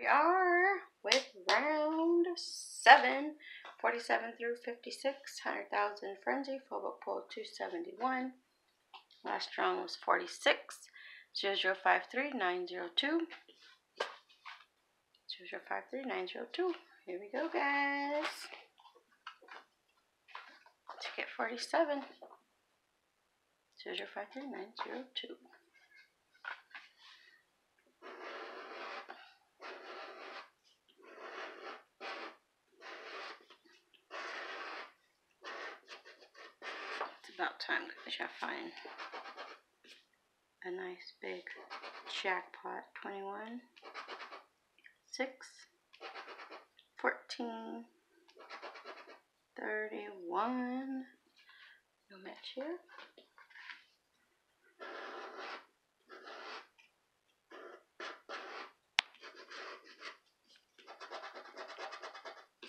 we are with round 7, 47 through 56, 100,000 Frenzy, full book pull 271. Last round was 46, 0053, 902. Here we go, guys. Ticket 47, 0053, that because I find a nice big jackpot 21, 6, 14, 31. No match here.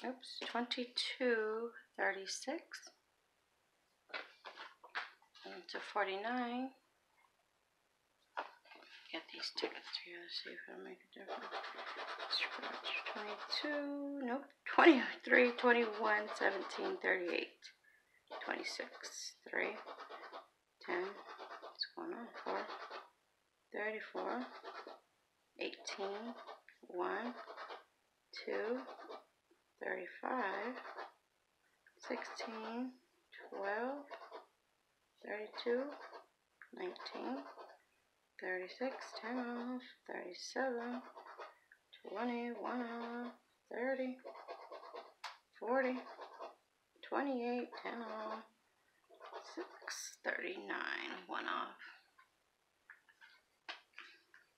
Oops, 22, 36 to 49. Get these tickets together, see if it'll make a difference. Scratch 22, nope, 23, 21, 17, 38, 26, 3, 10, what's going on, 4, 34, 18, 1, 2, 35, 16, 12, 32, 19, 36, 10 off, 37, 21 off, 30, 40, 28, 10 off, 6, 39, 1 off.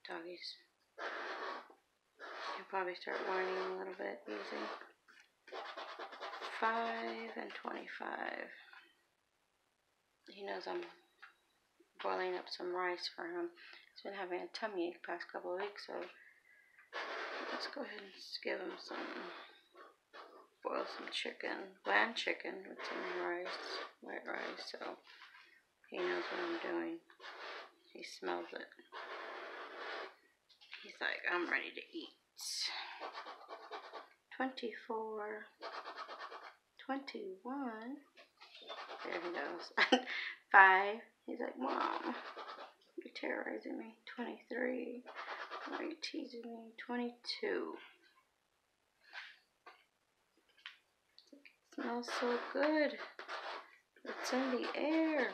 Doggies. You'll probably start whining a little bit easy. 5 and 25 he knows I'm boiling up some rice for him. He's been having a tummy ache past couple of weeks, so let's go ahead and give him some, boil some chicken, bland chicken with some rice, white rice, so he knows what I'm doing. He smells it. He's like, I'm ready to eat. 24, 21, there he goes. Five. He's like, Mom, you're terrorizing me. 23. Why are you teasing me? 22. It smells so good. It's in the air.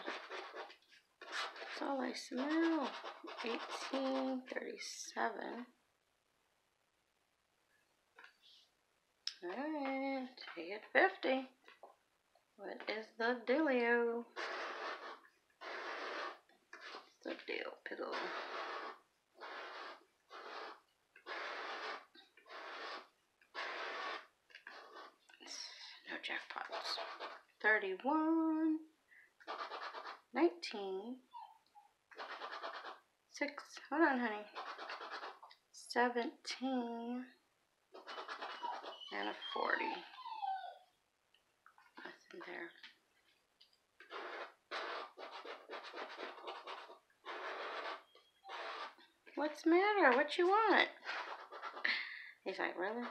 That's all I smell. 18, 37. Alright, take it 50. What is the dealio? The deal, piddle. No jackpots. 31, 19, 6, hold on, honey, 17, and a 40 there. What's the matter? What you want? He's like, really?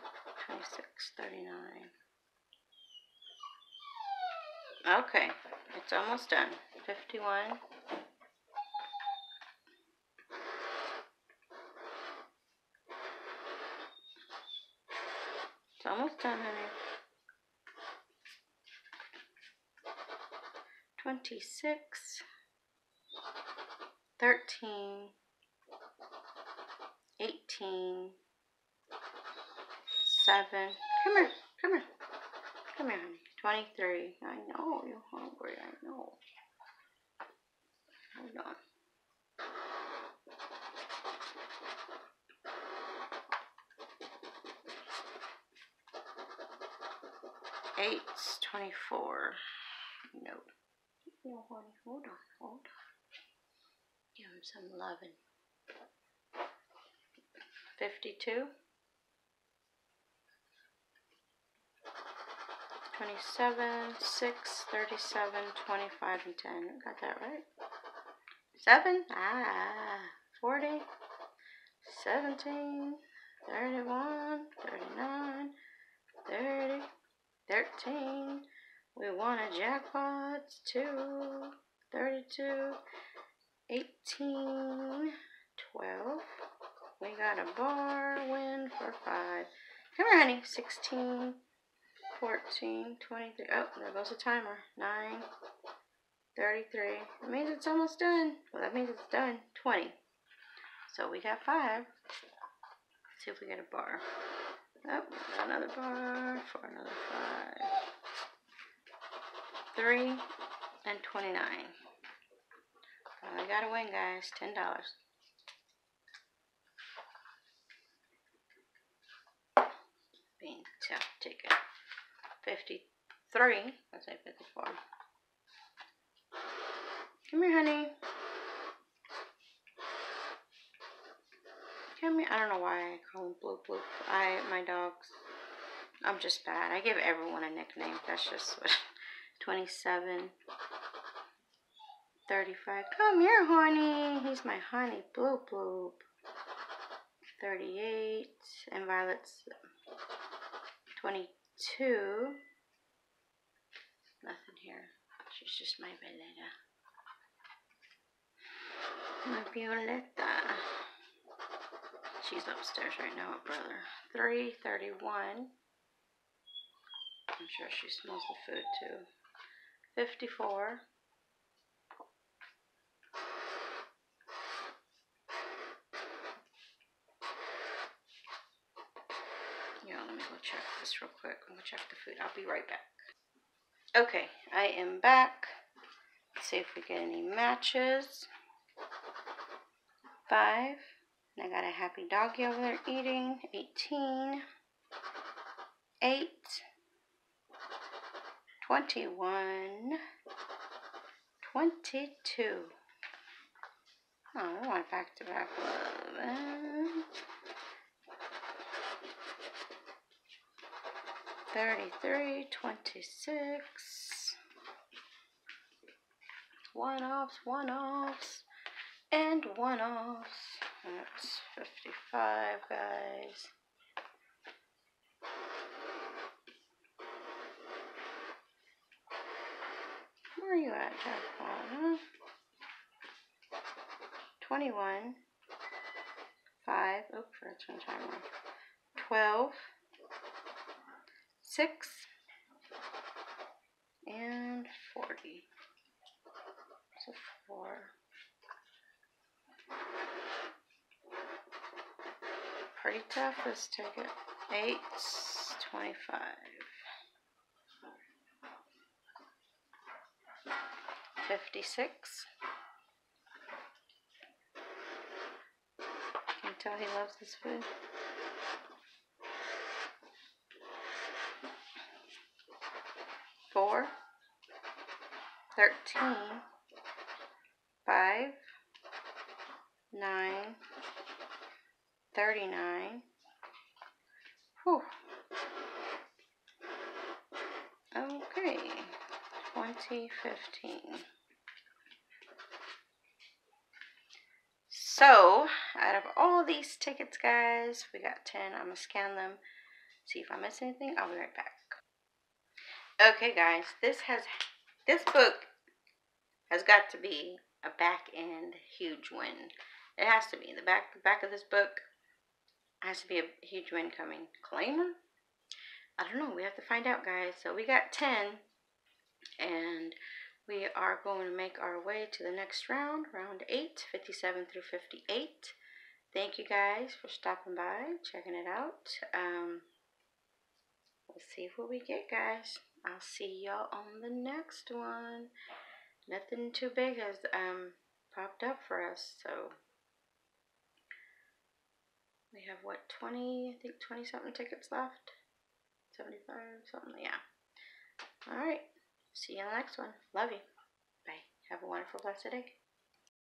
26, 39. Okay, it's almost done. 51. It's almost done, honey. 26, 13, 18, 7, come here, come here, come here, honey, 23, I know, you're hungry, I know, hold on. Eight, 24, nope. Honey, hold on, hold on. Give him some loving. 52, 27, 6, 37, 25, and 10. Got that right? 7, ah, 40, 17, 31, 39, 30, 13, we won a jackpot. 2, 32, 18, 12. We got a bar win for 5. Come here, honey. 16, 14, 23. Oh, there goes the timer. 9, 33. That means it's almost done. Well, that means it's done. 20. So we got 5. Let's see if we get a bar. Oh, another bar for another 5. 3 and 29. Well, I got to win, guys. $10. Being tough ticket. 53. Let's say 54. Come here, honey. Come here. I don't know why I call him Bloop Bloop. I, my dogs, I'm just bad. I give everyone a nickname. That's just what. 27. 35. Come here, honey. He's my honey. Bloop Bloop. 38. And Violet's 22. Nothing here. She's just my Violeta. My Violeta. She's upstairs right now with brother. 331. I'm sure she smells the food too. 54. Yeah, let me go check this real quick. I'm gonna check the food. I'll be right back. Okay, I am back. Let's see if we get any matches. Five. And I got a happy doggy over there eating. 18. 8. 21. 22. Oh, I want back to back 11. 33, 26. One offs, one offs, and one offs. That's 55, guys. Are you at, jackpot, huh? 21, 5, oops, that's one time 12, six, and 40. So four. Pretty tough this ticket. Eight, 25. 56. You can tell he loves his food. Four, thirteen, five, nine, thirty-nine. Whew. Okay, 2015. So, out of all these tickets, guys, we got 10. I'm going to scan them, see if I miss anything. I'll be right back. Okay, guys, this has this book has got to be a back end huge win. It has to be the back the back of this book has to be a huge win coming. Claimer? I don't know. We have to find out, guys. So we got ten, and we are going to make our way to the next round, round eight, 57 through 58. Thank you guys for stopping by, checking it out. Um, we'll see what we get, guys. I'll see y'all on the next one. Nothing too big has um popped up for us, so we have what 20 I think 20 something tickets left 75 something yeah all right see you in the next one. Love you. Bye. Have a wonderful blessed day